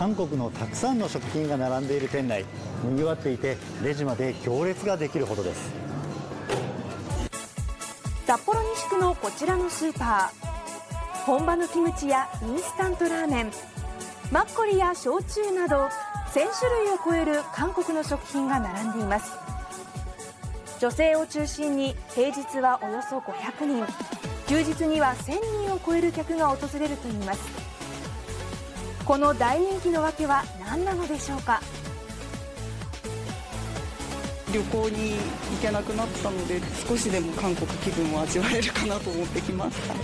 韓国のたくさんの食品が並んでいる店内にぎわっていてレジまで行列ができるほどです。札幌西区のこちらのスーパー。本場のキムチやインスタントラーメン。マッコリや焼酎など1000種類を超える韓国の食品が並んでいます。女性を中心に平日はおよそ500人。休日には1000人を超える客が訪れるといいます。この大人気の訳は何なのでしょうか？旅行に行けなくなったので少しでも韓国気分を味わえるかなと思ってきました。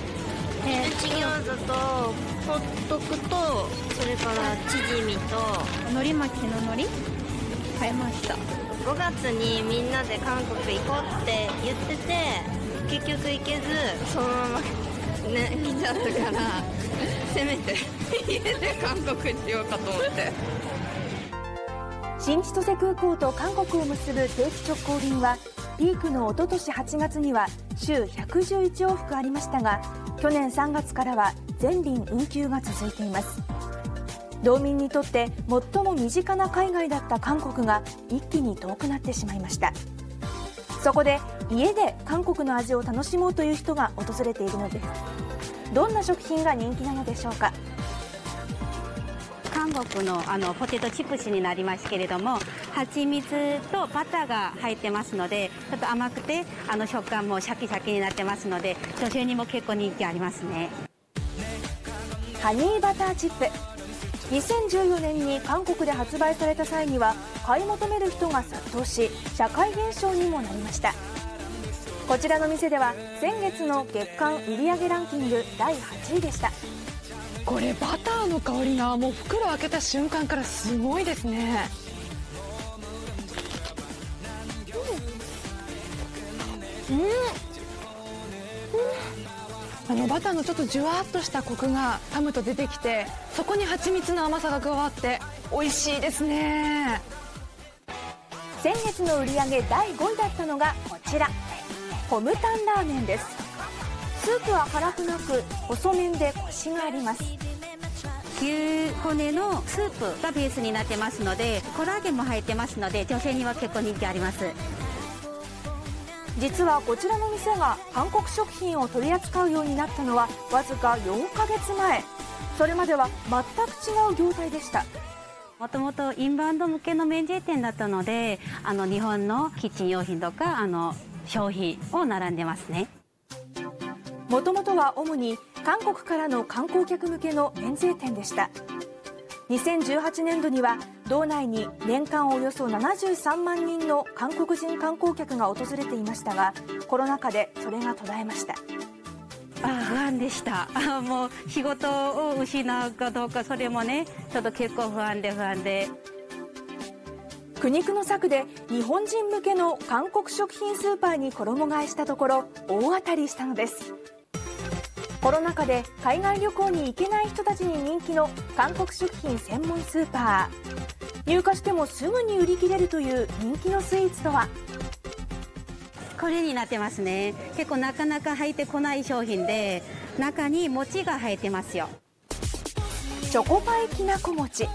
えー、チ餃子とホットクとそれからチヂミと海苔巻きの海苔？買いました。5月にみんなで韓国行こうって言ってて結局行けずそのままね来ちゃったからせめて家で韓国にしようかと思って。新千歳空港と韓国を結ぶ定期直行便はピークのおととし8月には週111往復ありましたが去年3月からは全便運休が続いています。道民にとって最も身近な海外だった韓国が一気に遠くなってしまいました。そこで家で韓国の味を楽しもうという人が訪れているのです。どんな食品が人気なのでしょうか？韓国のあのポテトチップスになりますけれども蜂蜜とバターが入ってますのでちょっと甘くてあの食感もシャキシャキになってますので女性にも結構人気ありますね。ハニーバターチップ2014年に韓国で発売された際には買い求める人が殺到し社会現象にもなりました。こちらの店では先月の月間売上ランキング第8位でした。これバターの香りがもう袋開けた瞬間からすごいですね。うん、うん、あのバターのちょっとじゅわっとしたコクが噛むと出てきてそこに蜂蜜の甘さが加わって美味しいですね。先月の売り上げ第5位だったのがこちら。コムタンラーメンです。スープは辛くなく細麺でコシがあります。牛骨のスープがベースになってますのでコラーゲンも入ってますので女性には結構人気あります実はこちらの店が韓国食品を取り扱うようになったのはわずか4ヶ月前。それまでは全く違う業態でした。もともとインバウンド向けの免税店だったのであの日本のキッチン用品とかあの商品を並んでますね。もともとは主に韓国からの観光客向けの免税店でした2018年度には道内に年間およそ73万人の韓国人観光客が訪れていましたがコロナ禍でそれが途絶えました。あ不安でした。あ もう仕事を失うかどうかそれもねちょっと結構不安で不安で。苦肉の策で日本人向けの韓国食品スーパーに衣替えしたところ大当たりしたのですコロナ禍で海外旅行に行けない人たちに人気の韓国食品専門スーパー。入荷してもすぐに売り切れるという人気のスイーツとは？これになってますね。結構なかなか入ってこない商品で中に餅が入ってますよ。チョコパイきなこ餅。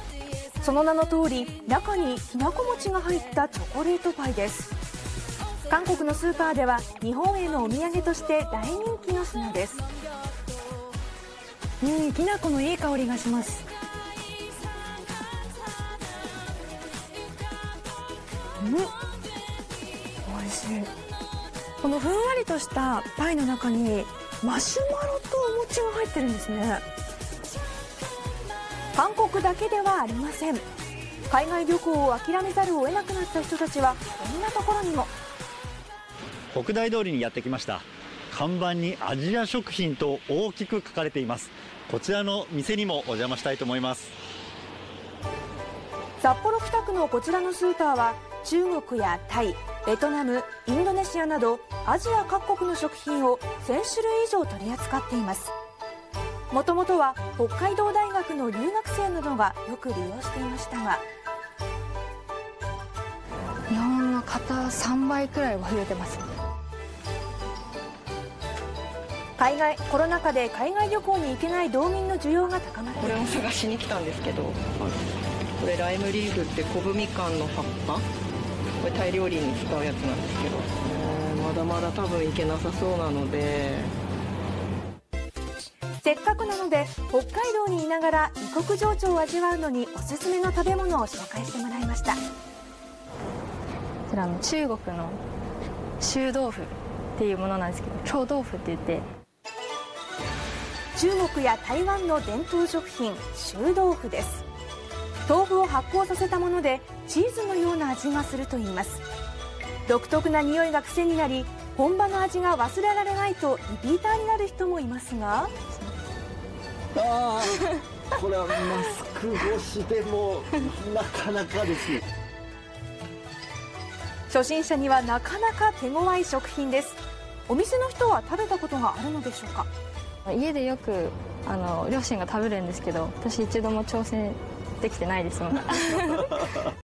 その名の通り中にきなこ餅が入ったチョコレートパイです。韓国のスーパーでは日本へのお土産として大人気の品ですうんきなこのいい香りがします。うん。美味しい。このふんわりとしたパイの中にマシュマロとお餅が入ってるんですね。韓国だけではありません。海外旅行を諦めざるを得なくなった人たちはこんなところにも。国大通りにやってきました。看板にアジア食品と大きく書かれています。こちらの店にもお邪魔したいと思います。札幌北区のこちらのスーパーは中国やタイベトナムインドネシアなどアジア各国の食品を1000種類以上取り扱っています。もともとは北海道大学の留学生などがよく利用していましたが。日本の方3倍くらいは増えてます海外コロナ禍で海外旅行に行けない道民の需要が高まってこれを探しに来たんですけど、これライムリーフって昆布みかんの葉っぱ？これタイ料理に使うやつなんですけど、えーまだまだ多分いけなさそうなので。せっかくなので北海道にいながら異国情緒を味わうのにおすすめの食べ物を紹介してもらいました。こちらの中国の臭豆腐っていうものなんですけど臭豆腐って言って中国や台湾の伝統食品臭豆腐です。豆腐を発酵させたものでチーズのような味がするといいます。独特な匂いが癖になり本場の味が忘れられないとリピーターになる人もいますが。ああこれはマスク越しでもなかなかですね。初心者にはなかなか手強い食品です。お店の人は食べたことがあるのでしょうか？家でよくあの両親が食べるんですけど私一度も挑戦できてないですもん